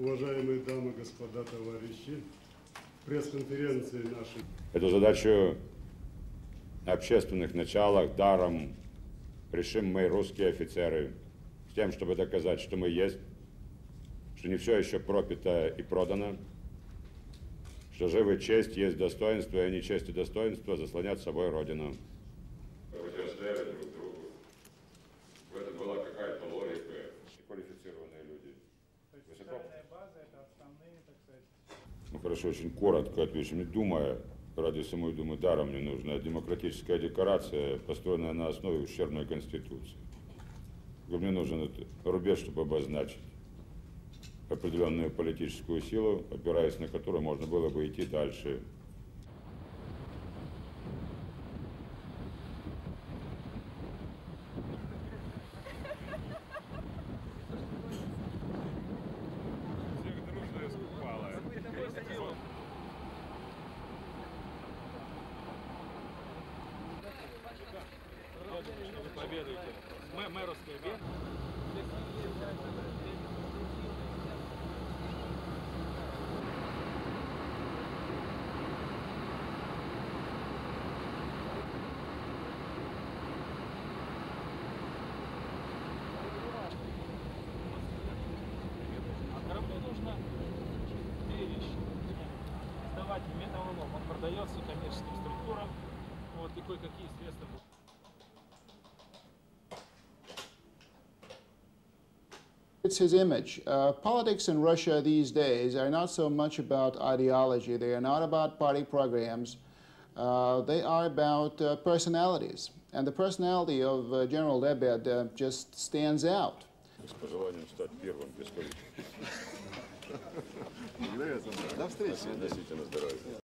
уважаемые дамы, господа, товарищи, пресс-конференции нашей Эту задачу на общественных началах даром решим мы, русские офицеры, с тем, чтобы доказать, что мы есть, что не все еще пропито и продано, что живы честь, есть достоинство, и они честь и достоинство заслонят собой Родину. Высоко Ну хорошо, очень коротко отвечу, не думая, ради самой думы даром не нужна. Демократическая декорация, построенная на основе ущербной конституции. Мне нужен этот рубеж, чтобы обозначить определенную политическую силу, опираясь на которую можно было бы идти дальше. Мэровская вена. А кораблю нужно вещи. Сдавать металлолом. Он продается коммерческим структурам. Вот, и кое-какие средства. It's his image. Uh, politics in Russia these days are not so much about ideology. They are not about party programs. Uh, they are about uh, personalities. And the personality of uh, General Lebed uh, just stands out. С пожеланием стать первым пистолетом. До встречи. Носите на здоровье.